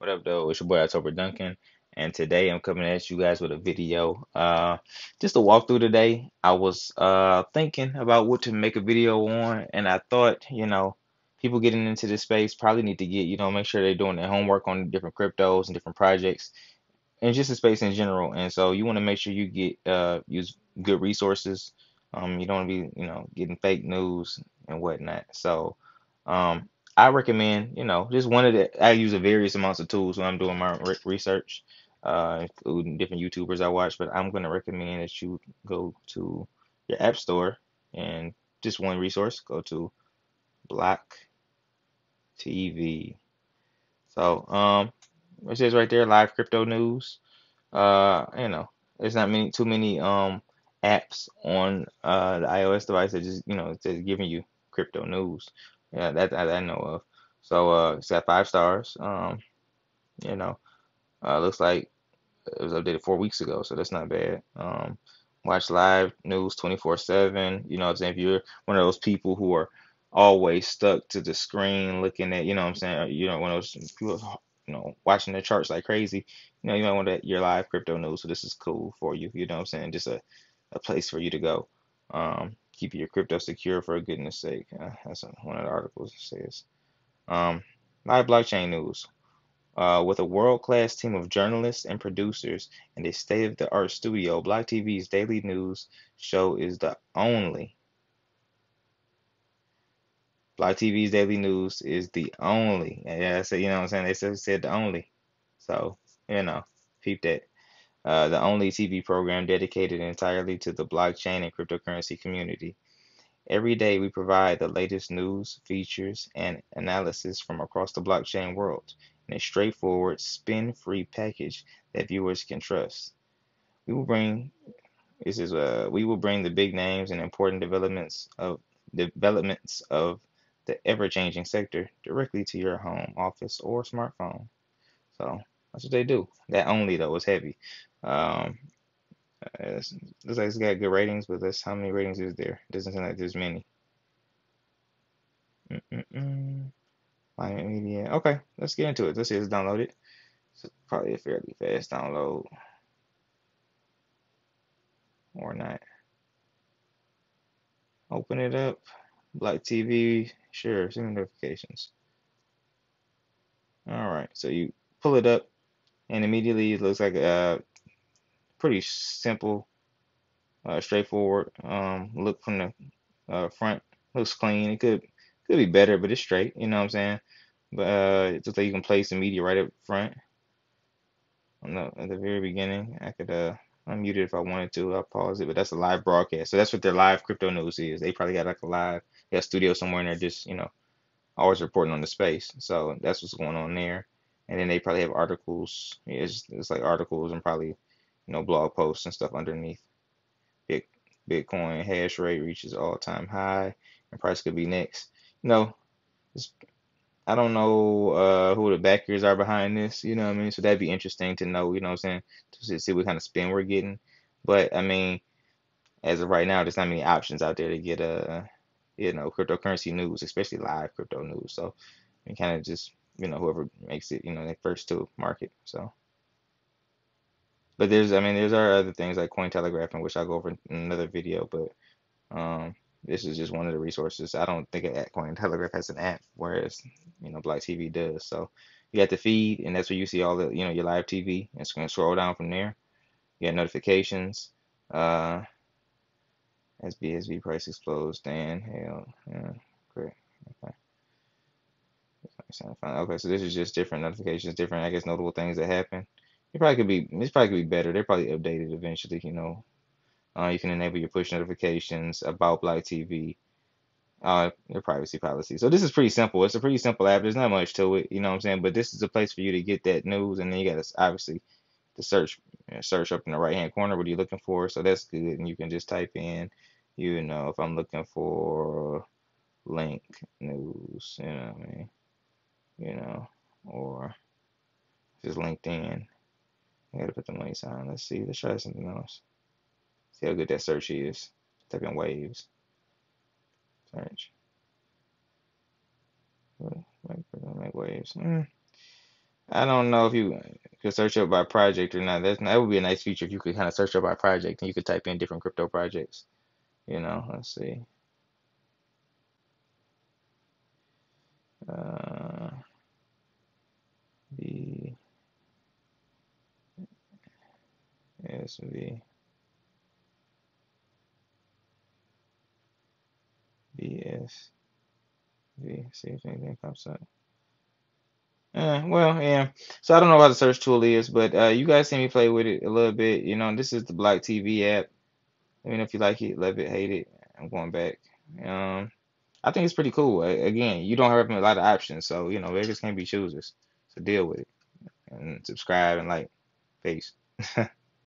What up, though? It's your boy October Duncan, and today I'm coming at you guys with a video. Uh, just a walkthrough today. I was uh thinking about what to make a video on, and I thought, you know, people getting into this space probably need to get, you know, make sure they're doing their homework on different cryptos and different projects, and just the space in general. And so you want to make sure you get uh use good resources. Um, you don't want to be, you know, getting fake news and whatnot. So, um. I recommend, you know, just one of the, I use a various amounts of tools when I'm doing my re research, uh, including different YouTubers I watch, but I'm going to recommend that you go to your app store and just one resource, go to Block TV. So, um, it says right there, live crypto news. Uh, you know, there's not many, too many, um, apps on, uh, the iOS device that just, you know, it's just giving you crypto news. Yeah, that, that I know of. So uh, it's got five stars. Um, you know, uh, looks like it was updated four weeks ago, so that's not bad. Um, watch live news 24/7. You know what I'm saying? If you're one of those people who are always stuck to the screen looking at, you know what I'm saying? You know, one of those people, you know, watching the charts like crazy. You know, you might want that your live crypto news. So this is cool for you. You know what I'm saying? Just a, a place for you to go. Um, keep your crypto secure for goodness sake. Uh, that's one of the articles says. Um, live blockchain news. Uh, with a world-class team of journalists and producers and a state-of-the-art studio, Block TV's daily news show is the only. Block TV's daily news is the only. Yeah, I said, you know what I'm saying? They said, said the only. So, you know, peep that. Uh, the only TV program dedicated entirely to the blockchain and cryptocurrency community. Every day, we provide the latest news, features, and analysis from across the blockchain world in a straightforward, spin-free package that viewers can trust. We will bring this is uh we will bring the big names and important developments of developments of the ever-changing sector directly to your home, office, or smartphone. So that's what they do. That only though is heavy. Um, it's, looks like it's got good ratings, but that's how many ratings is there? It doesn't seem like there's many. Mm-mm-mm. Media. Okay, let's get into it. Let's see, let's download it. It's probably a fairly fast download. Or not. Open it up. Block TV. Sure, send notifications. Alright, so you pull it up, and immediately it looks like a pretty simple, uh, straightforward um, look from the uh, front. Looks clean. It could could be better, but it's straight. You know what I'm saying? But uh, it looks like you can place the media right up front. On the, at the very beginning, I could uh unmute it if I wanted to. I'll pause it, but that's a live broadcast. So that's what their live crypto news is. They probably got like a live, yeah, studio somewhere, and they're just you know always reporting on the space. So that's what's going on there. And then they probably have articles. It's, it's like articles and probably you know, blog posts and stuff underneath. Big Bitcoin hash rate reaches all time high and price could be next. You know, I don't know uh, who the backers are behind this, you know what I mean? So that'd be interesting to know, you know what I'm saying, to see what kind of spin we're getting. But I mean, as of right now, there's not many options out there to get a, uh, you know, cryptocurrency news, especially live crypto news. So you kind of just, you know, whoever makes it, you know, they first to market. So. But there's, I mean, there's other things like Cointelegraph, in which I'll go over in another video. But um, this is just one of the resources. I don't think at Cointelegraph has an app, whereas you know Block TV does. So you got the feed, and that's where you see all the, you know, your live TV. It's going to scroll down from there. You got notifications. Uh, SBSV price explodes. Dan, hell, yeah, great. Okay. Okay, so this is just different notifications, different, I guess, notable things that happen. It probably could be. This probably could be better. They're probably updated eventually. You know, uh, you can enable your push notifications about Block TV. Uh, your privacy policy. So this is pretty simple. It's a pretty simple app. There's not much to it. You know what I'm saying? But this is a place for you to get that news, and then you got to obviously the search you know, search up in the right hand corner. What you're you looking for? So that's good, and you can just type in. You know, if I'm looking for link news, you know what I mean? You know, or just LinkedIn I gotta put the money sign. Let's see. Let's try something else. See how good that search is. Type in waves. Search. Make waves. Mm. I don't know if you could search up by project or not. That's that would be a nice feature if you could kind of search up by project and you could type in different crypto projects. You know, let's see. Uh, B S V B S V. See if anything pops up. Uh, well, yeah. So I don't know what the search tool is, but uh, you guys see me play with it a little bit. You know, this is the Block TV app. Let me know if you like it, love it, hate it. I'm going back. Um, I think it's pretty cool. A- Again, you don't have a lot of options, so you know beggars can't be choosers. So deal with it and subscribe and like. Peace.